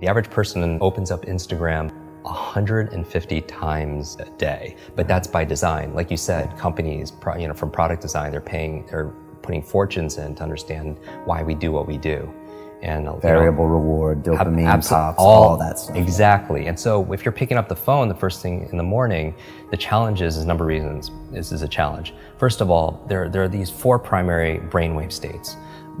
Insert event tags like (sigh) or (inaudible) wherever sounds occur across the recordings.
The average person opens up Instagram 150 times a day, but that's by design. Like you said, companies, you know, from product design, they're paying, they're putting fortunes in to understand why we do what we do and variable know, reward, dopamine pops, all, all, that stuff. Exactly. And so if you're picking up the phone the first thing in the morning, the challenge is, is a number of reasons. This is a challenge. First of all, there, there are these four primary brainwave states.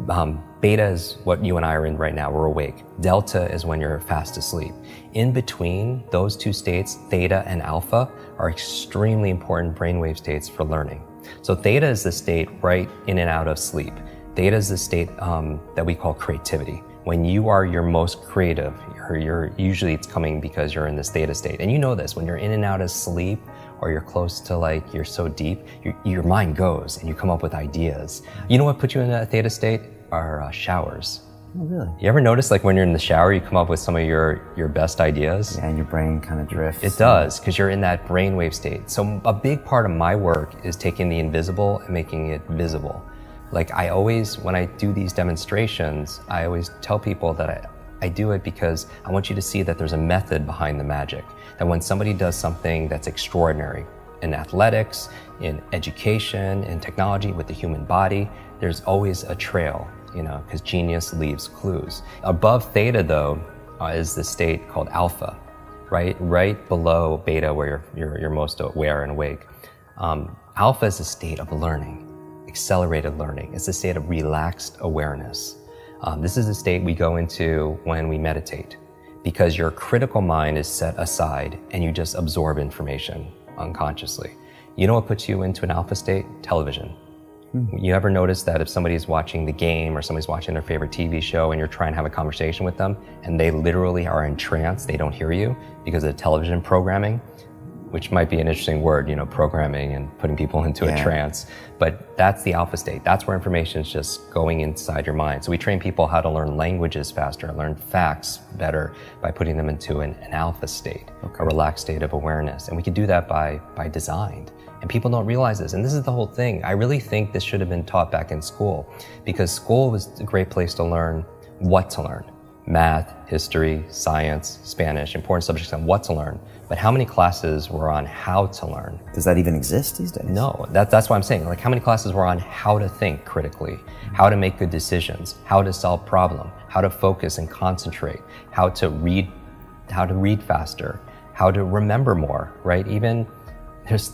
Um, beta is what you and I are in right now. We're awake. Delta is when you're fast asleep. In between those two states, theta and alpha, are extremely important brainwave states for learning. So theta is the state right in and out of sleep. Theta is the state um, that we call creativity. When you are your most creative, you're, you're, usually it's coming because you're in this theta state. And you know this, when you're in and out of sleep or you're close to like, you're so deep, your, your mind goes and you come up with ideas. You know what puts you in a theta state? Are uh, showers. Oh, really? You ever notice like when you're in the shower, you come up with some of your, your best ideas? Yeah, and your brain kind of drifts. It does, because you're in that brainwave state. So a big part of my work is taking the invisible and making it visible. Like I always, when I do these demonstrations, I always tell people that I, I do it because I want you to see that there's a method behind the magic. That when somebody does something that's extraordinary in athletics, in education, in technology, with the human body, there's always a trail, you know, because genius leaves clues. Above theta, though, uh, is the state called alpha, right? Right below beta, where you're, you're, you're most aware and awake. Um, alpha is a state of learning accelerated learning. It's a state of relaxed awareness. Um, this is a state we go into when we meditate because your critical mind is set aside and you just absorb information unconsciously. You know what puts you into an alpha state? Television. Mm-hmm. You ever notice that if somebody's watching the game or somebody's watching their favorite TV show and you're trying to have a conversation with them and they literally are in trance, they don't hear you because of the television programming? Which might be an interesting word, you know, programming and putting people (laughs) into yeah. a trance. But that's the alpha state. That's where information is just going inside your mind. So we train people how to learn languages faster, learn facts better by putting them into an, an alpha state, okay. a relaxed state of awareness. And we can do that by, by design. And people don't realize this. And this is the whole thing. I really think this should have been taught back in school because school was a great place to learn what to learn math, history, science, Spanish, important subjects on what to learn. But how many classes were on how to learn? Does that even exist these days? No, that, that's what I'm saying. Like how many classes were on how to think critically, how to make good decisions, how to solve problem, how to focus and concentrate, how to read, how to read faster, how to remember more, right? Even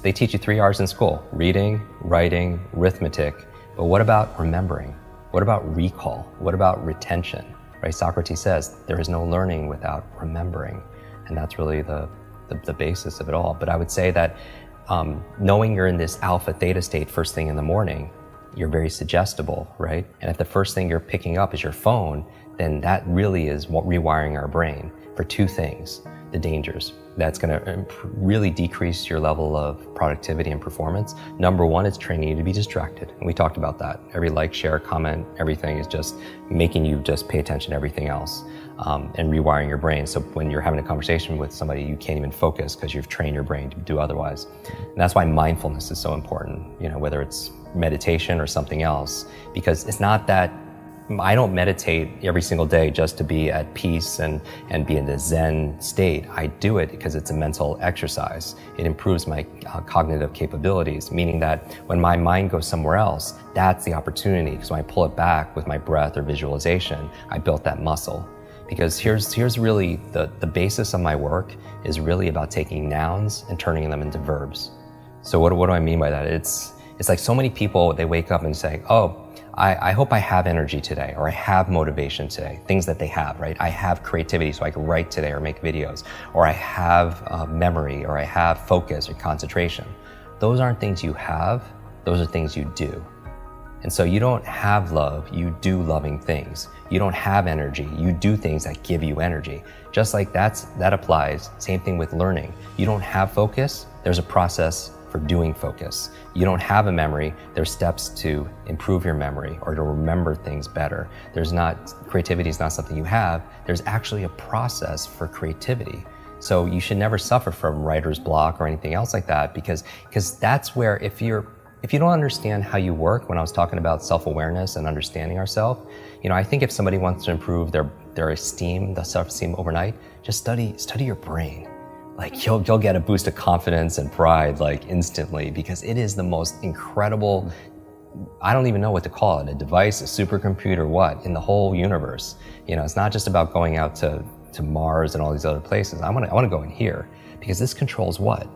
they teach you three R's in school, reading, writing, arithmetic. But what about remembering? What about recall? What about retention? Right? Socrates says there is no learning without remembering. And that's really the, the, the basis of it all. But I would say that um, knowing you're in this alpha theta state first thing in the morning, you're very suggestible, right? And if the first thing you're picking up is your phone, then that really is what rewiring our brain for two things the dangers that's going to really decrease your level of productivity and performance. Number one, it's training you to be distracted. And we talked about that. Every like, share, comment, everything is just making you just pay attention to everything else um, and rewiring your brain. So when you're having a conversation with somebody, you can't even focus because you've trained your brain to do otherwise. And that's why mindfulness is so important, you know, whether it's meditation or something else, because it's not that I don't meditate every single day just to be at peace and, and be in the Zen state. I do it because it's a mental exercise. It improves my uh, cognitive capabilities, meaning that when my mind goes somewhere else, that's the opportunity. Because when I pull it back with my breath or visualization, I built that muscle. Because here's, here's really the, the basis of my work is really about taking nouns and turning them into verbs. So what, what do I mean by that? It's, it's like so many people, they wake up and say, oh, I, I, hope I have energy today, or I have motivation today, things that they have, right? I have creativity so I can write today or make videos, or I have uh, memory, or I have focus or concentration. Those aren't things you have, those are things you do. And so you don't have love, you do loving things. You don't have energy, you do things that give you energy. Just like that's, that applies, same thing with learning. You don't have focus, there's a process for doing focus. You don't have a memory, there's steps to improve your memory or to remember things better. There's not, creativity is not something you have, there's actually a process for creativity. So you should never suffer from writer's block or anything else like that because, because that's where if you're, if you don't understand how you work, when I was talking about self-awareness and understanding ourselves, You know, I think if somebody wants to improve their, their esteem, the self-esteem overnight, just study, study your brain. Like you'll, you'll get a boost of confidence and pride like instantly because it is the most incredible I don't even know what to call it, a device, a supercomputer, what, in the whole universe. You know, it's not just about going out to, to Mars and all these other places. I want to I want to go in here because this controls what?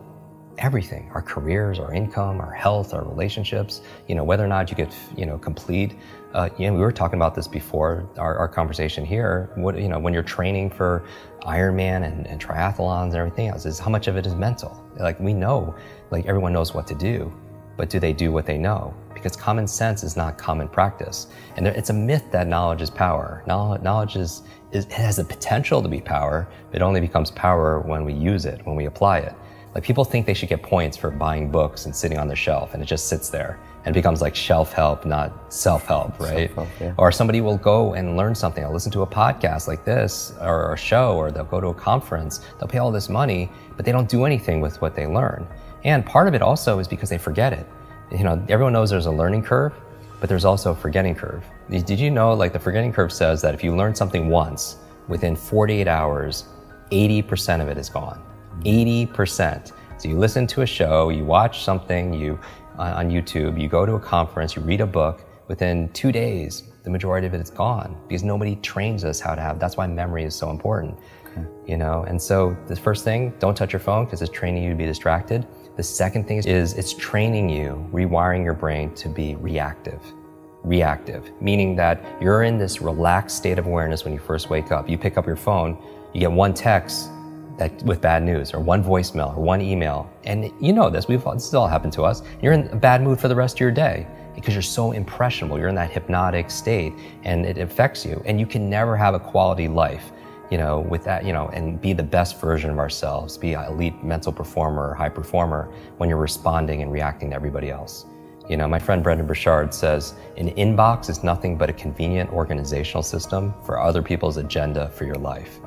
Everything, our careers, our income, our health, our relationships, you know, whether or not you get, you know, complete. Uh, you know, we were talking about this before our, our conversation here. What, you know, when you're training for Ironman and, and triathlons and everything else, is how much of it is mental? Like we know, like everyone knows what to do, but do they do what they know? because common sense is not common practice. And there, it's a myth that knowledge is power. Knowledge, knowledge is, is, it has the potential to be power, but it only becomes power when we use it, when we apply it. Like people think they should get points for buying books and sitting on the shelf, and it just sits there and becomes like shelf help, not self help, right? Self-help, yeah. Or somebody will go and learn something. I'll listen to a podcast like this or a show, or they'll go to a conference. They'll pay all this money, but they don't do anything with what they learn. And part of it also is because they forget it you know, everyone knows there's a learning curve, but there's also a forgetting curve. Did you know, like the forgetting curve says that if you learn something once, within 48 hours, 80% of it is gone. 80%. So you listen to a show, you watch something, you uh, on YouTube, you go to a conference, you read a book, within two days, the majority of it is gone because nobody trains us how to have. That's why memory is so important. Okay. You know, and so the first thing, don't touch your phone because it's training you to be distracted. The second thing is it's training you, rewiring your brain to be reactive. Reactive, meaning that you're in this relaxed state of awareness when you first wake up. You pick up your phone, you get one text that with bad news, or one voicemail, or one email, and you know this. We've this has all happened to us. You're in a bad mood for the rest of your day because you're so impressionable. You're in that hypnotic state, and it affects you. And you can never have a quality life you know, with that, you know, and be the best version of ourselves, be an elite mental performer, high performer when you're responding and reacting to everybody else. You know, my friend Brendon Burchard says, an inbox is nothing but a convenient organizational system for other people's agenda for your life.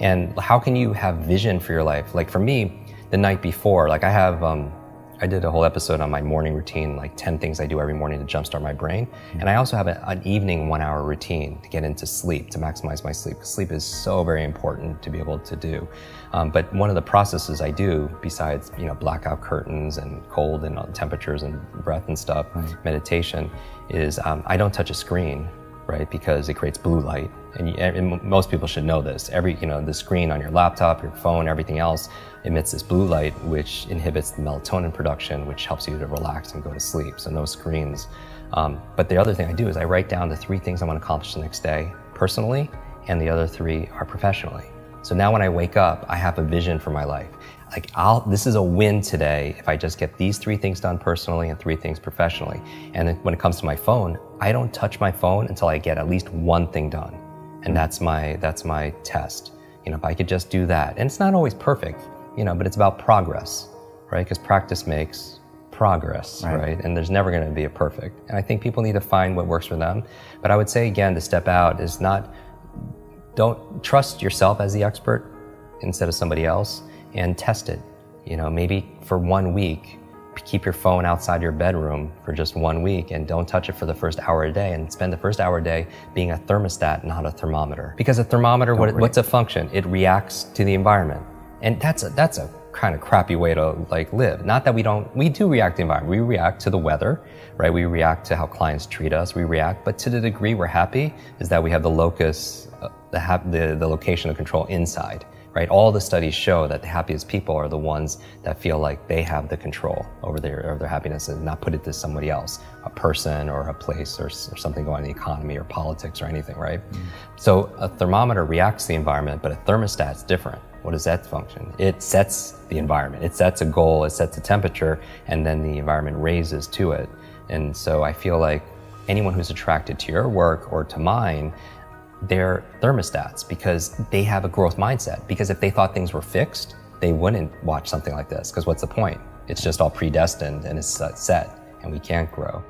And how can you have vision for your life? Like for me, the night before, like I have, um, I did a whole episode on my morning routine, like 10 things I do every morning to jumpstart my brain. Mm-hmm. And I also have a, an evening one hour routine to get into sleep, to maximize my sleep. Sleep is so very important to be able to do. Um, but one of the processes I do, besides, you know, blackout curtains and cold and uh, temperatures and breath and stuff, mm-hmm. meditation, is um, I don't touch a screen right? Because it creates blue light, and, you, and, most people should know this. Every, you know, the screen on your laptop, your phone, everything else emits this blue light, which inhibits the melatonin production, which helps you to relax and go to sleep. So no screens. Um, but the other thing I do is I write down the three things I want to accomplish the next day personally, and the other three are professionally. So now when I wake up, I have a vision for my life like I'll, this is a win today if I just get these three things done personally and three things professionally. And when it comes to my phone, I don't touch my phone until I get at least one thing done. And hmm. that's my, that's my test. You know, if I could just do that. And it's not always perfect, you know, but it's about progress, right? Because practice makes progress, right. right? And there's never going to be a perfect. And I think people need to find what works for them. But I would say again, to step out is not, don't trust yourself as the expert instead of somebody else and test it. You know, maybe for one week, keep your phone outside your bedroom for just one week and don't touch it for the first hour a day and spend the first hour a day being a thermostat, not a thermometer. Because a thermometer, what, what's a function? It reacts to the environment. And that's a, that's a kind of crappy way to like live. Not that we don't, we do react to the environment. We react to the weather, right? We react to how clients treat us. We react, but to the degree we're happy is that we have the locus, uh, the, the, the location of control inside right? All the studies show that the happiest people are the ones that feel like they have the control over their, over their happiness and not put it to somebody else, a person or a place or, or something going on in the economy or politics or anything, right? Mm. So a thermometer reacts to the environment, but a thermostat's different. What does that function? It sets the environment. It sets a goal, it sets a temperature, and then the environment raises to it. And so I feel like anyone who's attracted to your work or to mine they're thermostats because they have a growth mindset. Because if they thought things were fixed, they wouldn't watch something like this. Because what's the point? It's just all predestined and it's set, and we can't grow.